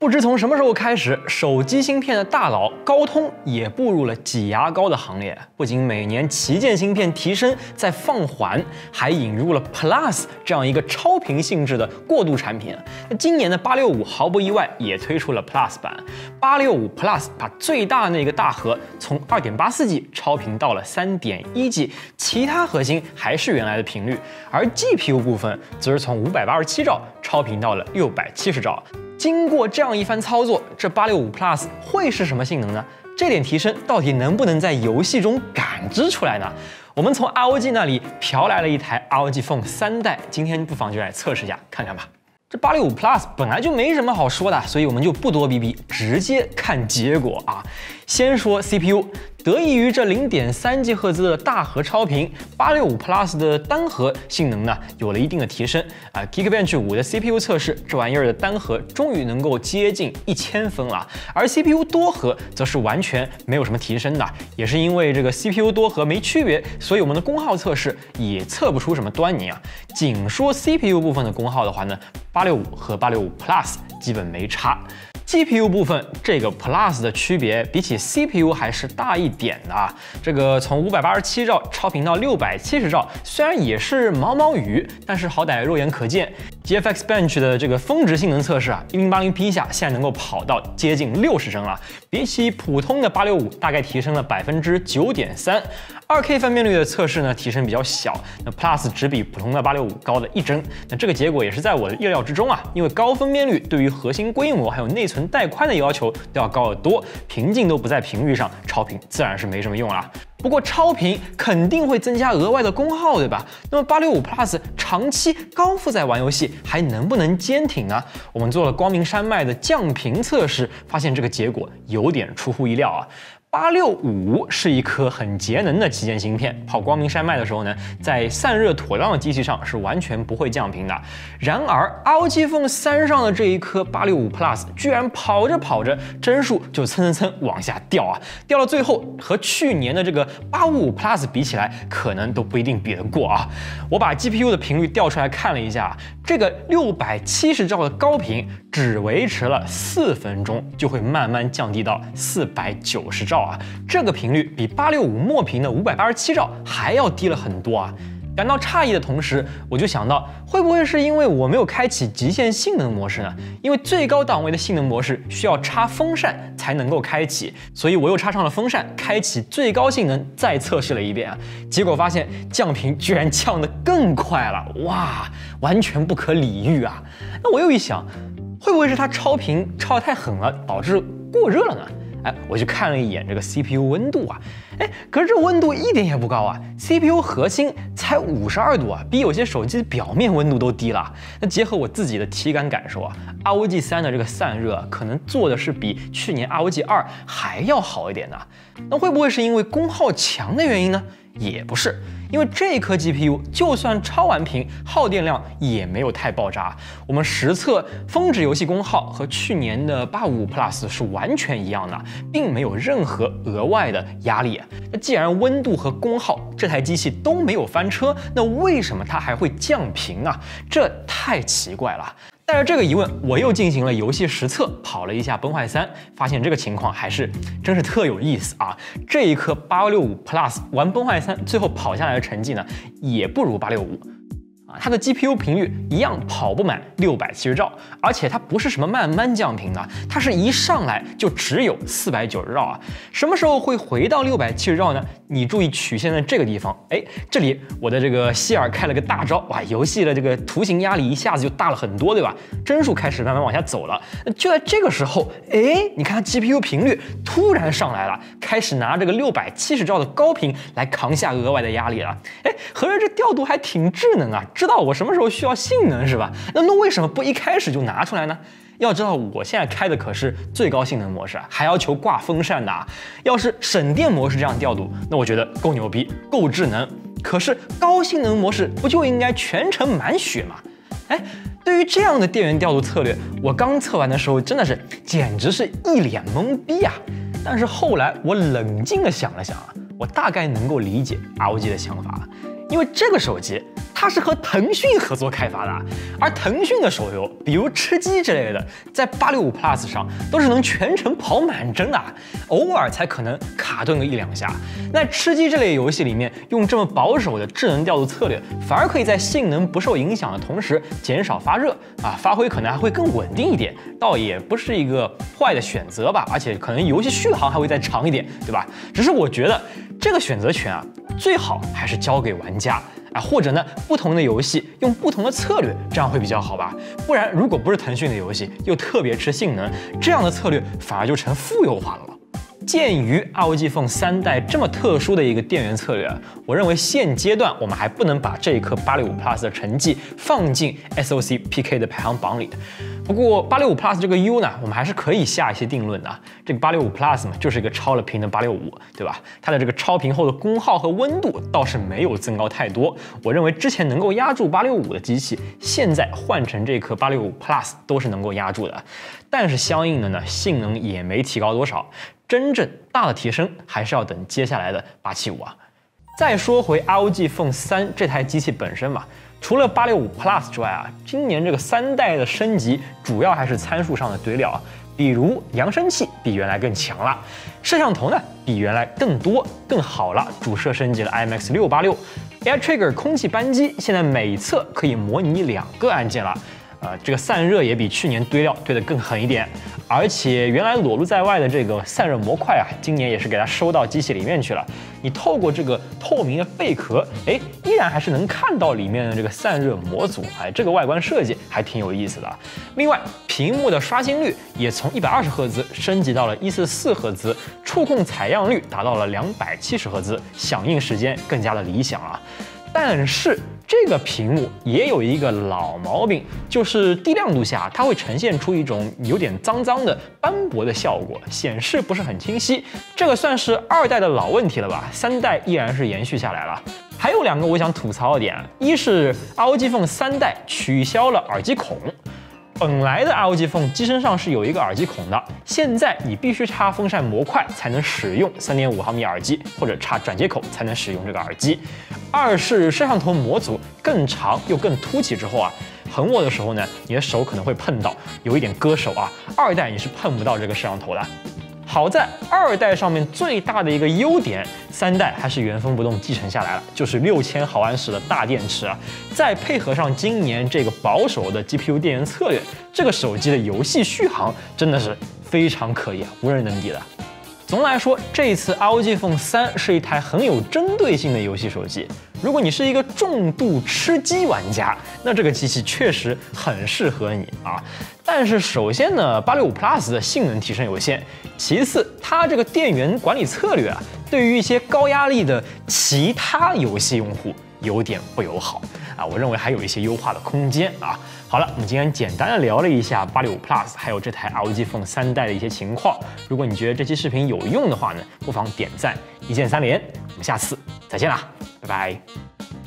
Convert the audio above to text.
不知从什么时候开始，手机芯片的大佬高通也步入了挤牙膏的行列。不仅每年旗舰芯片提升在放缓，还引入了 Plus 这样一个超频性质的过渡产品。那今年的八六五毫不意外也推出了 Plus 版。八六五 Plus 把最大那个大核从二点八四 G 超频到了三点一 G，其他核心还是原来的频率，而 GPU 部分则是从五百八十七兆超频到了六百七十兆。经过这样一番操作，这八六五 Plus 会是什么性能呢？这点提升到底能不能在游戏中感知出来呢？我们从 ROG 那里嫖来了一台 ROG Phone 三代，今天不妨就来测试一下，看看吧。这八六五 Plus 本来就没什么好说的，所以我们就不多逼逼，直接看结果啊。先说 CPU。得益于这零点三 G 赫兹的大核超频，八六五 Plus 的单核性能呢有了一定的提升啊。Geekbench 五的 CPU 测试，这玩意儿的单核终于能够接近一千分了，而 CPU 多核则是完全没有什么提升的。也是因为这个 CPU 多核没区别，所以我们的功耗测试也测不出什么端倪啊。仅说 CPU 部分的功耗的话呢，八六五和八六五 Plus 基本没差。GPU 部分，这个 Plus 的区别比起 CPU 还是大一点的啊。这个从五百八十七兆超频到六百七十兆，虽然也是毛毛雨，但是好歹肉眼可见。GFX Bench 的这个峰值性能测试啊，一零八零 P 下现在能够跑到接近六十帧了，比起普通的八六五大概提升了百分之九点三。二 K 分辨率的测试呢，提升比较小，那 Plus 只比普通的八六五高了一帧。那这个结果也是在我的意料之中啊，因为高分辨率对于核心规模还有内存带宽的要求都要高得多，瓶颈都不在频率上，超频自然是没什么用了。不过超频肯定会增加额外的功耗，对吧？那么八六五 Plus 长期高负载玩游戏还能不能坚挺呢？我们做了光明山脉的降频测试，发现这个结果有点出乎意料啊。八六五是一颗很节能的旗舰芯片，跑光明山脉的时候呢，在散热妥当的机器上是完全不会降频的。然而，ROG Phone 三上的这一颗八六五 Plus 居然跑着跑着帧数就蹭蹭蹭往下掉啊，掉到最后和去年的这个八五五 Plus 比起来，可能都不一定比得过啊。我把 GPU 的频率调出来看了一下，这个六百七十兆的高频只维持了四分钟，就会慢慢降低到四百九十兆。啊，这个频率比八六五墨屏的五百八十七兆还要低了很多啊！感到诧异的同时，我就想到，会不会是因为我没有开启极限性能模式呢？因为最高档位的性能模式需要插风扇才能够开启，所以我又插上了风扇，开启最高性能，再测试了一遍啊！结果发现降频居然降得更快了，哇，完全不可理喻啊！那我又一想，会不会是它超频超得太狠了，导致过热了呢？哎，我去看了一眼这个 CPU 温度啊，哎，可是这温度一点也不高啊，CPU 核心才五十二度啊，比有些手机表面温度都低了。那结合我自己的体感感受啊，ROG 三的这个散热可能做的是比去年 ROG 二还要好一点呢。那会不会是因为功耗强的原因呢？也不是。因为这颗 GPU 就算超完屏，耗电量也没有太爆炸。我们实测峰值游戏功耗和去年的八五五 Plus 是完全一样的，并没有任何额外的压力。那既然温度和功耗这台机器都没有翻车，那为什么它还会降频呢？这太奇怪了。带着这个疑问，我又进行了游戏实测，跑了一下《崩坏三》，发现这个情况还是真是特有意思啊！这一颗八六五 Plus 玩《崩坏三》，最后跑下来的成绩呢，也不如八六五。它的 GPU 频率一样跑不满六百七十兆，而且它不是什么慢慢降频的，它是一上来就只有四百九十兆啊！什么时候会回到六百七十兆呢？你注意曲线的这个地方，哎，这里我的这个希尔开了个大招，哇，游戏的这个图形压力一下子就大了很多，对吧？帧数开始慢慢往下走了，就在这个时候，哎，你看它 GPU 频率突然上来了，开始拿这个六百七十兆的高频来扛下额外的压力了，哎，合着这调度还挺智能啊！知道我什么时候需要性能是吧？那那为什么不一开始就拿出来呢？要知道我现在开的可是最高性能模式啊，还要求挂风扇的啊。要是省电模式这样调度，那我觉得够牛逼，够智能。可是高性能模式不就应该全程满血吗？哎，对于这样的电源调度策略，我刚测完的时候真的是简直是一脸懵逼啊！但是后来我冷静的想了想啊，我大概能够理解 ROG 的想法了，因为这个手机。它是和腾讯合作开发的，而腾讯的手游，比如吃鸡之类的，在八六五 Plus 上都是能全程跑满帧的，偶尔才可能卡顿个一两下。那吃鸡这类游戏里面，用这么保守的智能调度策略，反而可以在性能不受影响的同时减少发热啊，发挥可能还会更稳定一点，倒也不是一个坏的选择吧。而且可能游戏续航还会再长一点，对吧？只是我觉得这个选择权啊，最好还是交给玩家。啊，或者呢，不同的游戏用不同的策略，这样会比较好吧？不然，如果不是腾讯的游戏，又特别吃性能，这样的策略反而就成负优化了。鉴于 ROG Phone 三代这么特殊的一个电源策略，我认为现阶段我们还不能把这一颗八六五 Plus 的成绩放进 SOC PK 的排行榜里。不过八六五 Plus 这个 U 呢，我们还是可以下一些定论的。这个八六五 Plus 嘛，就是一个超了屏的八六五，对吧？它的这个超频后的功耗和温度倒是没有增高太多。我认为之前能够压住八六五的机器，现在换成这颗八六五 Plus 都是能够压住的。但是相应的呢，性能也没提高多少。真正大的提升，还是要等接下来的八七五啊。再说回 ROG Phone 三这台机器本身嘛。除了八六五 Plus 之外啊，今年这个三代的升级主要还是参数上的堆料啊，比如扬声器比原来更强了，摄像头呢比原来更多更好了，主摄升级了 IMX 六八六，Air Trigger 空气扳机现在每侧可以模拟两个按键了。呃，这个散热也比去年堆料堆得更狠一点，而且原来裸露在外的这个散热模块啊，今年也是给它收到机器里面去了。你透过这个透明的贝壳，哎，依然还是能看到里面的这个散热模组。哎，这个外观设计还挺有意思的。另外，屏幕的刷新率也从一百二十赫兹升级到了一四四赫兹，触控采样率达到了两百七十赫兹，响应时间更加的理想啊。但是这个屏幕也有一个老毛病，就是低亮度下它会呈现出一种有点脏脏的斑驳的效果，显示不是很清晰。这个算是二代的老问题了吧？三代依然是延续下来了。还有两个我想吐槽的点，一是 ROG Phone 三代取消了耳机孔。本来的 ROG Phone 机身上是有一个耳机孔的，现在你必须插风扇模块才能使用3.5毫米耳机，或者插转接口才能使用这个耳机。二是摄像头模组更长又更凸起之后啊，横握的时候呢，你的手可能会碰到，有一点割手啊。二代你是碰不到这个摄像头的。好在二代上面最大的一个优点，三代还是原封不动继承下来了，就是六千毫安时的大电池啊，再配合上今年这个保守的 GPU 电源策略，这个手机的游戏续航真的是非常可以啊，无人能敌的。总的来说，这一次 ROG Phone 三是一台很有针对性的游戏手机。如果你是一个重度吃鸡玩家，那这个机器确实很适合你啊。但是首先呢，八六五 Plus 的性能提升有限；其次，它这个电源管理策略啊，对于一些高压力的其他游戏用户有点不友好啊。我认为还有一些优化的空间啊。好了，我们今天简单的聊了一下八六五 Plus，还有这台 ROG Phone 三代的一些情况。如果你觉得这期视频有用的话呢，不妨点赞，一键三连。我们下次再见啦，拜拜。